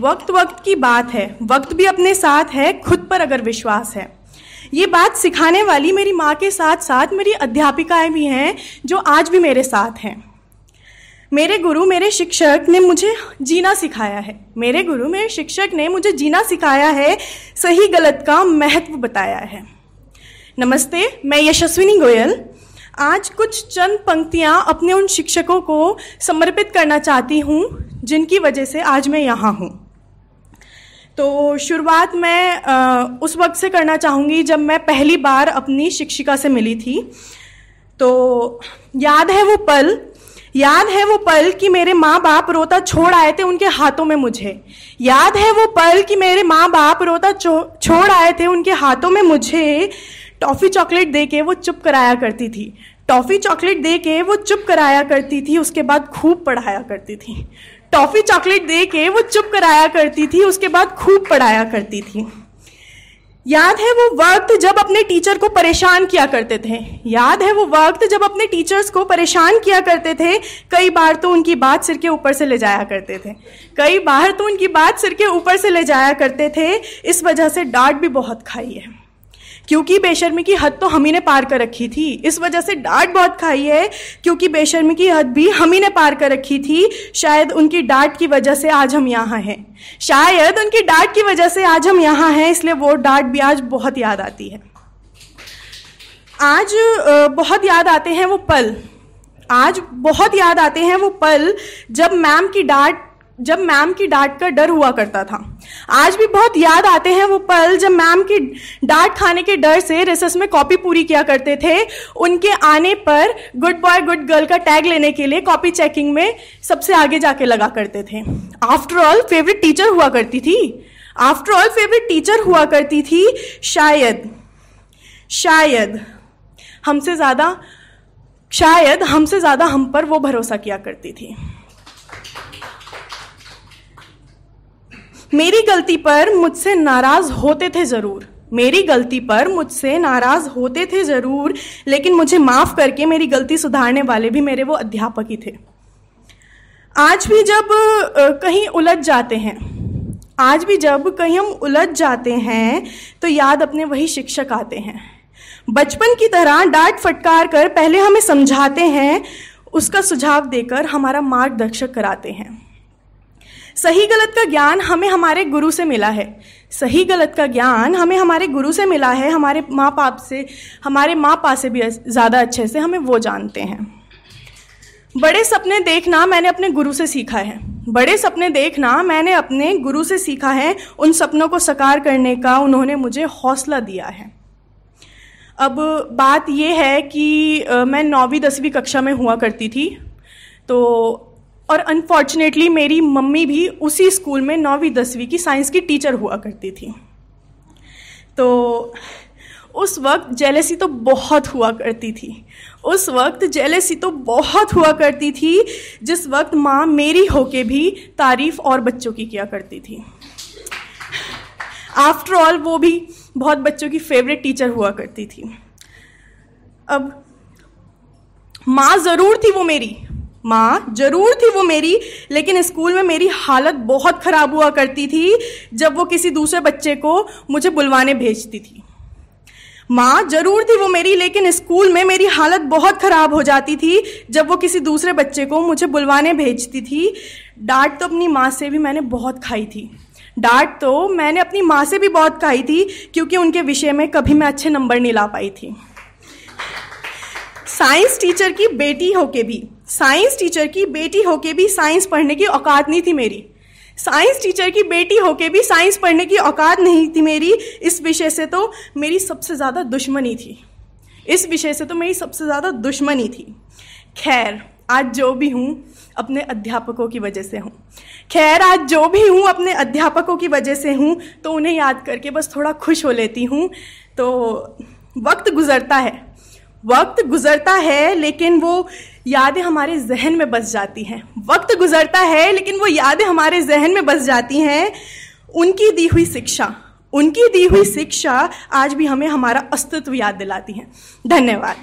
वक्त वक्त की बात है। वक्त भी अपने साथ है, खुद पर अगर विश्वास है। ये बात सिखाने वाली मेरी माँ के साथ साथ मेरी अध्यापिकाएँ भी हैं, जो आज भी मेरे साथ हैं। मेरे गुरु, मेरे शिक्षक ने मुझे जीना सिखाया है। मेरे गुरु, मेरे शिक्षक ने मुझे जीना सिखाया है, सही गलत का महत्व बताया है। नमस्ते, मैं यशस्विनी गोयल। आज कुछ चंद पंक्तियाँ अपने उन शिक्षकों को समर्पित करना चाहती हूँ, जिनकी वजह से आज मैं यहाँ हूँ। तो शुरुआत मैं उस वक्त से करना चाहूँगी जब मैं पहली बार अपनी शिक्षिका से मिली थी। तो याद है वो पल, याद है वो पल कि मेरे माँ बाप रोता छोड़ आए थे उनके हाथों में मुझे। याद है वो पल कि मेरे माँ बाप रोता छोड़ आए थे उनके हाथों में मुझे। टॉफ़ी चॉकलेट दे के वो चुप कराया करती थी। टॉफ़ी चॉकलेट दे के वो चुप कराया करती थी, उसके बाद खूब पढ़ाया करती थी। टॉफ़ी चॉकलेट दे के वो चुप कराया करती थी, उसके बाद खूब पढ़ाया करती थी। याद है वो वक्त जब अपने टीचर को परेशान किया करते थे? याद है वो वक्त जब अपने टीचर्स को परेशान किया करते थे? कई बार तो उनकी बात सिर के ऊपर से ले जाया करते थे। कई बार तो उनकी बात सिर के ऊपर से ले जाया करते थे, इस वजह से डांट भी बहुत खाई है। क्योंकि बेशर्मी की हद तो हम ही ने पार कर रखी थी। इस वजह से डांट बहुत खाई है, क्योंकि बेशर्मी की हद भी हम ही ने पार कर रखी थी। शायद उनकी डांट की वजह से आज हम यहाँ हैं। शायद उनकी डांट की वजह से आज हम यहाँ हैं, इसलिए वो डांट भी आज बहुत याद आती है। आज बहुत याद आते हैं वो पल। आज बहुत याद आते हैं वो पल जब मैम की डांट, जब मैम की डांट का डर हुआ करता था। आज भी बहुत याद आते हैं वो पल जब मैम की डांट खाने के डर से रिसर्च में कॉपी पूरी किया करते थे। उनके आने पर गुड बॉय, गुड गर्ल का टैग लेने के लिए कॉपी चेकिंग में सबसे आगे जाके लगा करते थे। आफ्टर ऑल फेवरेट टीचर हुआ करती थी। आफ्टर ऑल फेवरेट टीचर हुआ करती थी शायद शायद हमसे ज़्यादा, शायद हमसे ज़्यादा हम पर वो भरोसा किया करती थी। मेरी गलती पर मुझसे नाराज़ होते थे ज़रूर। मेरी गलती पर मुझसे नाराज़ होते थे ज़रूर, लेकिन मुझे माफ़ करके मेरी गलती सुधारने वाले भी मेरे वो अध्यापक ही थे। आज भी जब कहीं उलझ जाते हैं, आज भी जब कहीं हम उलझ जाते हैं तो याद अपने वही शिक्षक आते हैं। बचपन की तरह डांट फटकार कर पहले हमें समझाते हैं, उसका सुझाव देकर हमारा मार्गदर्शक कराते हैं। सही गलत का ज्ञान हमें हमारे गुरु से मिला है। सही गलत का ज्ञान हमें हमारे गुरु से मिला है। हमारे माँ बाप से, हमारे माँ पा से भी ज़्यादा अच्छे से हमें वो जानते हैं। बड़े सपने देखना मैंने अपने गुरु से सीखा है। बड़े सपने देखना मैंने अपने गुरु से सीखा है। उन सपनों को साकार करने का उन्होंने मुझे हौसला दिया है। अब बात यह है कि मैं नौवीं, दसवीं कक्षा में हुआ करती थी। तो और अनफॉर्चुनेटली मेरी मम्मी भी उसी स्कूल में नौवीं, दसवीं की साइंस की टीचर हुआ करती थी। तो उस वक्त जेलेसी तो बहुत हुआ करती थी। उस वक्त जेलेसी तो बहुत हुआ करती थी, जिस वक्त माँ मेरी होके भी तारीफ़ और बच्चों की किया करती थी। आफ्टर ऑल वो भी बहुत बच्चों की फेवरेट टीचर हुआ करती थी। अब माँ ज़रूर थी वो मेरी माँ, ज़रूर थी वो मेरी, लेकिन स्कूल में मेरी हालत बहुत ख़राब हुआ करती थी जब वो किसी दूसरे बच्चे को मुझे बुलवाने भेजती थी। माँ, ज़रूर थी वो मेरी, लेकिन स्कूल में मेरी हालत बहुत ख़राब हो जाती थी जब वो किसी दूसरे बच्चे को मुझे बुलवाने भेजती थी। डांट तो अपनी माँ से भी मैंने बहुत खाई थी। डांट तो मैंने अपनी माँ से भी बहुत खाई थी, क्योंकि उनके विषय में कभी मैं अच्छे नंबर नहीं ला पाई थी। साइंस टीचर की बेटी होके भी साइंस टीचर की बेटी होके भी साइंस पढ़ने की औकात नहीं थी मेरी। साइंस टीचर की बेटी होके भी साइंस पढ़ने की औकात नहीं थी मेरी। इस विषय से तो मेरी सबसे ज़्यादा दुश्मनी थी। इस विषय से तो मेरी सबसे ज़्यादा दुश्मनी थी। खैर, आज जो भी हूँ, अपने अध्यापकों की वजह से हूँ। खैर, आज जो भी हूँ, अपने अध्यापकों की वजह से हूँ तो उन्हें याद करके बस थोड़ा खुश हो लेती हूँ। तो वक्त गुजरता है। वक्त गुजरता है, लेकिन वो यादें हमारे जहन में बस जाती हैं। वक्त गुजरता है, लेकिन वो यादें हमारे जहन में बस जाती हैं। उनकी दी हुई शिक्षा, उनकी दी हुई शिक्षा आज भी हमें हमारा अस्तित्व याद दिलाती हैं। धन्यवाद।